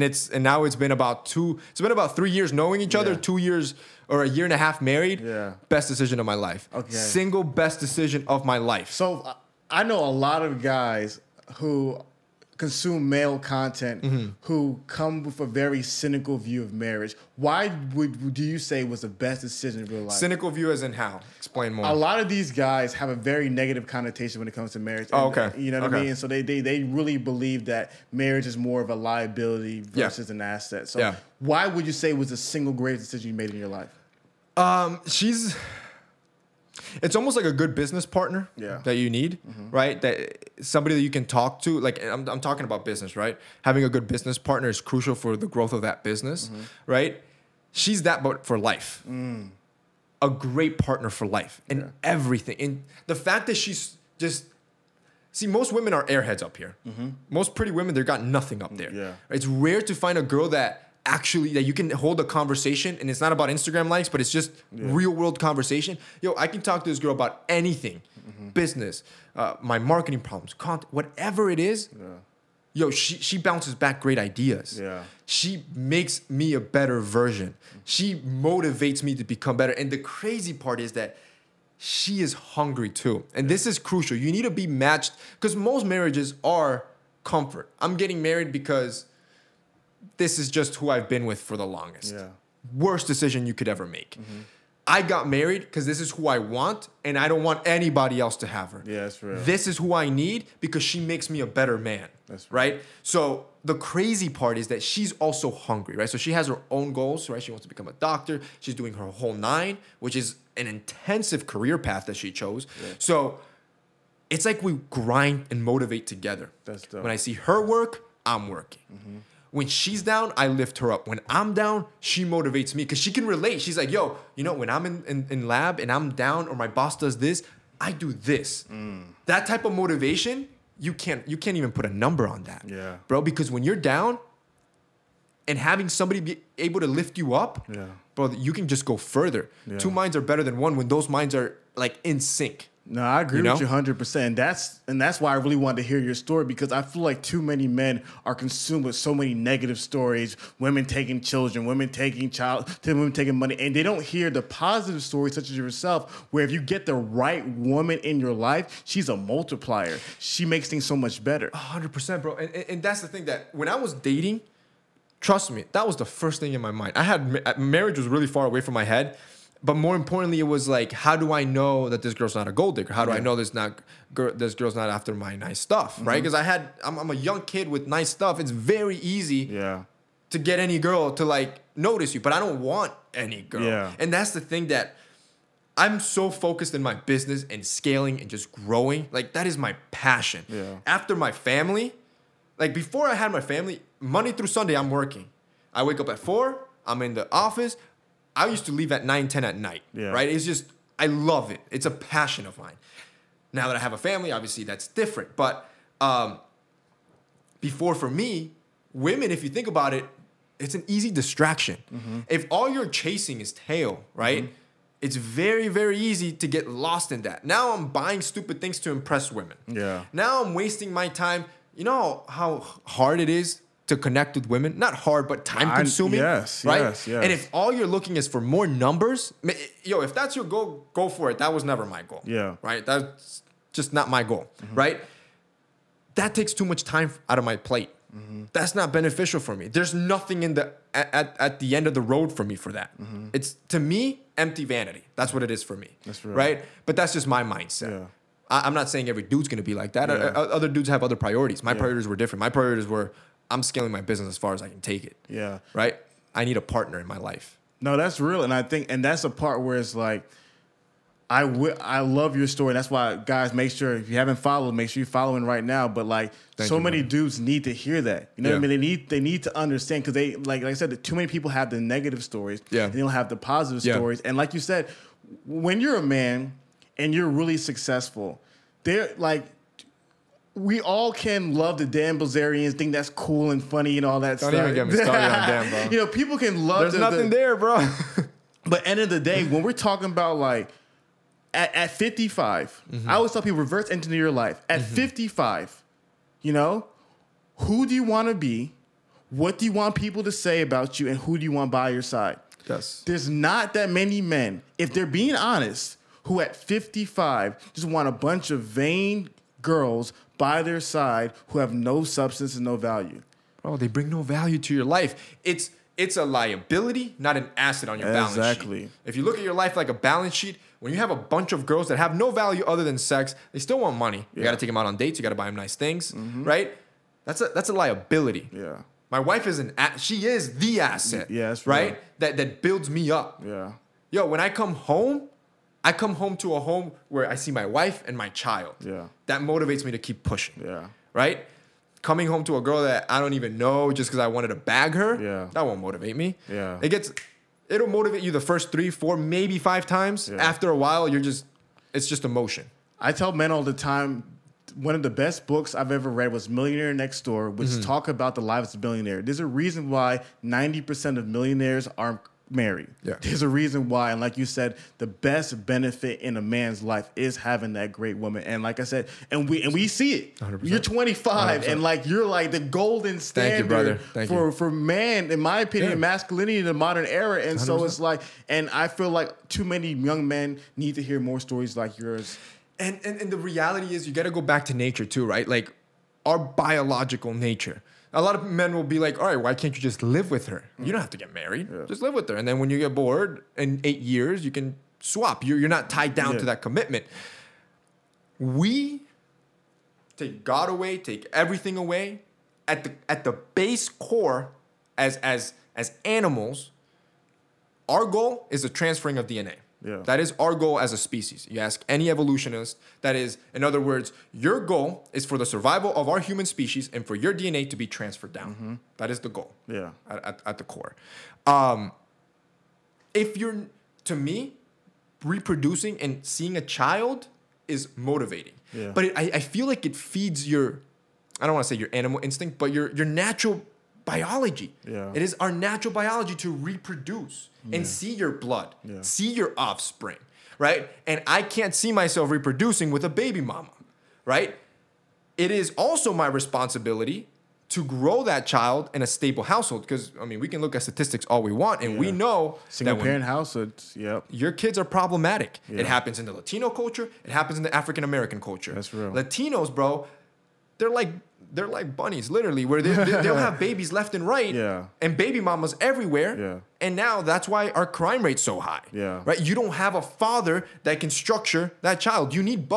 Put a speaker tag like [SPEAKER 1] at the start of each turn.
[SPEAKER 1] it's and now it's been about two. It's been about three years knowing each other.
[SPEAKER 2] Yeah.
[SPEAKER 1] Two years or a year and a half married.
[SPEAKER 2] Yeah.
[SPEAKER 1] Best decision of my life.
[SPEAKER 2] Okay.
[SPEAKER 1] Single best decision of my life.
[SPEAKER 2] So I know a lot of guys who consume male content
[SPEAKER 1] Mm-hmm.
[SPEAKER 2] who come with a very cynical view of marriage. Why would do you say was the best decision of your life?
[SPEAKER 1] Cynical view as in how? Explain more.
[SPEAKER 2] a lot of these guys have a very negative connotation when it comes to marriage.
[SPEAKER 1] Oh,
[SPEAKER 2] And,
[SPEAKER 1] okay.
[SPEAKER 2] You know what
[SPEAKER 1] Okay.
[SPEAKER 2] I mean? And so they, they they really believe that marriage is more of a liability
[SPEAKER 1] Yeah.
[SPEAKER 2] versus an asset. So
[SPEAKER 1] Yeah.
[SPEAKER 2] why would you say was the single greatest decision you made in your life?
[SPEAKER 1] Um, she's. It's almost like a good business partner
[SPEAKER 2] Yeah. Mm-hmm.
[SPEAKER 1] that you need, right? That somebody that you can talk to. Like I'm, I'm talking about business, right? Having a good business partner is crucial for the growth of that business,
[SPEAKER 2] Mm-hmm.
[SPEAKER 1] right? She's that, but for life.
[SPEAKER 2] Mm.
[SPEAKER 1] A great partner for life and
[SPEAKER 2] Yeah.
[SPEAKER 1] everything. And the fact that she's just See, most women are airheads up here. Most pretty women, they got nothing up there.
[SPEAKER 2] Mm-hmm. Yeah.
[SPEAKER 1] It's rare to find a girl that actually that you can hold a conversation and it's not about Instagram likes, but it's just real world conversation. Yo, I can talk to this girl about anything,
[SPEAKER 2] Mm-hmm.
[SPEAKER 1] business, uh, my marketing problems, content, whatever it is. Yo, she she bounces back great ideas.
[SPEAKER 2] Yeah.
[SPEAKER 1] She makes me a better version. She motivates me to become better. And the crazy part is that she is hungry too. And this is crucial. You need to be matched because most marriages are comfort. I'm getting married because this is just who I've been with for the longest.
[SPEAKER 2] Yeah.
[SPEAKER 1] Worst decision you could ever make. Mm-hmm. I got married because this is who I want, and I don't want anybody else to have her.
[SPEAKER 2] Yeah, that's real.
[SPEAKER 1] This is who I need because she makes me a better man.
[SPEAKER 2] That's
[SPEAKER 1] right. So the crazy part is that she's also hungry, right? So she has her own goals, right? She wants to become a doctor. She's doing her whole nine, which is an intensive career path that she chose. Yeah. So it's like we grind and motivate together.
[SPEAKER 2] That's dope.
[SPEAKER 1] When I see her work, I'm working. Mm-hmm. When she's down, I lift her up. When I'm down, she motivates me because she can relate. She's like, yo, you know, when I'm in, in, in lab and I'm down or my boss does this, I do this.
[SPEAKER 2] Mm.
[SPEAKER 1] That type of motivation, you can't you can't even put a number on that.
[SPEAKER 2] Yeah.
[SPEAKER 1] Bro, because when you're down and having somebody be able to lift you up,
[SPEAKER 2] Yeah.
[SPEAKER 1] bro, you can just go further.
[SPEAKER 2] Yeah.
[SPEAKER 1] Two minds are better than one when those minds are like in sync.
[SPEAKER 2] No, I agree
[SPEAKER 1] You
[SPEAKER 2] with
[SPEAKER 1] know?
[SPEAKER 2] you hundred percent. That's and that's why I really wanted to hear your story because I feel like too many men are consumed with so many negative stories. Women taking children, women taking child, women taking money, and they don't hear the positive stories such as yourself, where if you get the right woman in your life, she's a multiplier. She makes things so much better.
[SPEAKER 1] hundred percent, bro. And, and and that's the thing that when I was dating, trust me, that was the first thing in my mind. I had marriage was really far away from my head, but more importantly, it was like, how do I know that this girl's not a gold digger? How do I know this not girl, this girl's not after my nice stuff, right? Mm-hmm. Because I had, I'm, I'm a young kid with nice stuff. It's very easy
[SPEAKER 2] Yeah,
[SPEAKER 1] to get any girl to like notice you, but I don't want any girl.
[SPEAKER 2] Yeah.
[SPEAKER 1] And that's the thing that I'm so focused in my business and scaling and just growing. Like that is my passion.
[SPEAKER 2] Yeah.
[SPEAKER 1] After my family, like before I had my family, Monday through Sunday I'm working. I wake up at four, I'm in the office. I used to leave at 9, 10 at night.
[SPEAKER 2] Yeah.
[SPEAKER 1] Right? It's just I love it. It's a passion of mine. Now that I have a family, obviously that's different. But um, before for me, women, if you think about it, it's an easy distraction.
[SPEAKER 2] Mm-hmm.
[SPEAKER 1] If all you're chasing is tail, right? It's very, very easy to get lost in that. Now I'm buying stupid things to impress women.
[SPEAKER 2] Yeah.
[SPEAKER 1] Now I'm wasting my time. You know how hard it is to connect with women? Not hard, but time consuming.
[SPEAKER 2] yes,
[SPEAKER 1] right?
[SPEAKER 2] yes, yes.
[SPEAKER 1] And if all you're looking is for more numbers, yo, if that's your goal, go for it. That was never my goal.
[SPEAKER 2] Yeah. Mm-hmm.
[SPEAKER 1] Right? That's just not my goal. Right? that takes too much time out of my plate.
[SPEAKER 2] Mm-hmm.
[SPEAKER 1] That's not beneficial for me. There's nothing in the at, at, the end of the road for me for that. It's to me empty vanity. That's what it is for me.
[SPEAKER 2] Mm-hmm. That's real.
[SPEAKER 1] right. But that's just my mindset.
[SPEAKER 2] Yeah.
[SPEAKER 1] I, I'm not saying every dude's gonna be like that.
[SPEAKER 2] Yeah.
[SPEAKER 1] O- o- Other dudes have other priorities. My
[SPEAKER 2] Yeah.
[SPEAKER 1] priorities were different. My priorities were I'm scaling my business as far as I can take it.
[SPEAKER 2] yeah.
[SPEAKER 1] Right. I need a partner in my life.
[SPEAKER 2] No, that's real, and I think, and that's a part where it's like, I wi- I love your story. That's why, guys, make sure if you haven't followed, make sure you're following right now. But like,
[SPEAKER 1] Thank
[SPEAKER 2] so
[SPEAKER 1] you,
[SPEAKER 2] many
[SPEAKER 1] man.
[SPEAKER 2] dudes need to hear that. You know what I mean? They need they need to understand because they like like I said, too many people have the negative stories.
[SPEAKER 1] Yeah.
[SPEAKER 2] and they don't have the positive
[SPEAKER 1] Yeah.
[SPEAKER 2] stories. And like you said, when you're a man and you're really successful, they're like. We all can love the Dan Bilzerians, think that's cool and funny and all that
[SPEAKER 1] Don't
[SPEAKER 2] stuff.
[SPEAKER 1] even get me started on Dan, bro.
[SPEAKER 2] You know, people can love
[SPEAKER 1] There's
[SPEAKER 2] the,
[SPEAKER 1] nothing
[SPEAKER 2] the,
[SPEAKER 1] there, bro.
[SPEAKER 2] but end of the day, when we're talking about like at, at 55,
[SPEAKER 1] Mm-hmm.
[SPEAKER 2] I always tell people reverse engineer your life. At 55, you know, who do you want to be? what do you want people to say about you and who do you want by your side?
[SPEAKER 1] Yes.
[SPEAKER 2] There's not that many men, if they're being honest, who at 55 just want a bunch of vain girls by their side who have no substance and no value.
[SPEAKER 1] Bro, they bring no value to your life. It's it's a liability, not an asset on your balance sheet. Exactly. If you look at your life like a balance sheet, when you have a bunch of girls that have no value other than sex, they still want money. You got to take them out on dates. You got to buy them nice things, mm-hmm. right? That's a that's a liability.
[SPEAKER 2] Yeah.
[SPEAKER 1] My wife is an a- she is the asset.
[SPEAKER 2] Yeah, that's
[SPEAKER 1] right.
[SPEAKER 2] real.
[SPEAKER 1] That that builds me up.
[SPEAKER 2] Yeah.
[SPEAKER 1] Yo, when I come home, I come home to a home where I see my wife and my child.
[SPEAKER 2] Yeah.
[SPEAKER 1] That motivates me to keep pushing.
[SPEAKER 2] Yeah.
[SPEAKER 1] Right? Coming home to a girl that I don't even know just because I wanted to bag her.
[SPEAKER 2] Yeah.
[SPEAKER 1] That won't motivate me.
[SPEAKER 2] Yeah.
[SPEAKER 1] It gets it'll motivate you the first three, four, maybe five times.
[SPEAKER 2] Yeah.
[SPEAKER 1] After a while, you're just it's just emotion.
[SPEAKER 2] I tell men all the time, one of the best books I've ever read was Millionaire Next Door, which
[SPEAKER 1] Mm-hmm.
[SPEAKER 2] talk about the lives of millionaire. There's a reason why 90% of millionaires aren't married.
[SPEAKER 1] Yeah.
[SPEAKER 2] There's a reason why, and like you said, the best benefit in a man's life is having that great woman. And like I said, and we and we see it.
[SPEAKER 1] 100%.
[SPEAKER 2] You're 25,
[SPEAKER 1] 100%.
[SPEAKER 2] and like you're like the golden standard
[SPEAKER 1] brother. Thank
[SPEAKER 2] for
[SPEAKER 1] you.
[SPEAKER 2] for man, in my opinion,
[SPEAKER 1] Yeah.
[SPEAKER 2] masculinity in the modern era. And so
[SPEAKER 1] 100%.
[SPEAKER 2] it's like, and I feel like too many young men need to hear more stories like yours.
[SPEAKER 1] And, and and the reality is you got to go back to nature too, right? Like our biological nature. A lot of men will be like, "All right, why can't you just live with her? You don't have to get married. Just live with her." And then when you get bored in 8 years, you can swap. You're you're not tied down
[SPEAKER 2] Yeah.
[SPEAKER 1] to that commitment. We take God away, take everything away. At the at the base core as as as animals, our goal is the transferring of DNA.
[SPEAKER 2] Yeah.
[SPEAKER 1] That is our goal as a species. You ask any evolutionist, that is, in other words, your goal is for the survival of our human species and for your DNA to be transferred down. That is the goal.
[SPEAKER 2] Yeah.
[SPEAKER 1] At, at, at the core. Um, if you're, to me, reproducing and seeing a child is motivating.
[SPEAKER 2] Yeah.
[SPEAKER 1] But it, I, I feel like it feeds your, I don't want to say your animal instinct, but your, your natural biology.
[SPEAKER 2] Yeah.
[SPEAKER 1] It is our natural biology to reproduce and see your blood,
[SPEAKER 2] Yeah.
[SPEAKER 1] see your offspring, right? And I can't see myself reproducing with a baby mama, right? It is also my responsibility to grow that child in a stable household because I mean we can look at statistics all we want and we know
[SPEAKER 2] Single
[SPEAKER 1] that
[SPEAKER 2] parent households. Yep.
[SPEAKER 1] your kids are problematic.
[SPEAKER 2] Yeah.
[SPEAKER 1] It happens in the Latino culture. It happens in the African American culture.
[SPEAKER 2] That's real.
[SPEAKER 1] Latinos, bro, they're like they're like bunnies, literally, where they, they, they'll have babies left and right,
[SPEAKER 2] Yeah.
[SPEAKER 1] and baby mamas everywhere.
[SPEAKER 2] Yeah.
[SPEAKER 1] And now that's why our crime rate's so high.
[SPEAKER 2] Yeah.
[SPEAKER 1] Right. You don't have a father that can structure that child. You need both.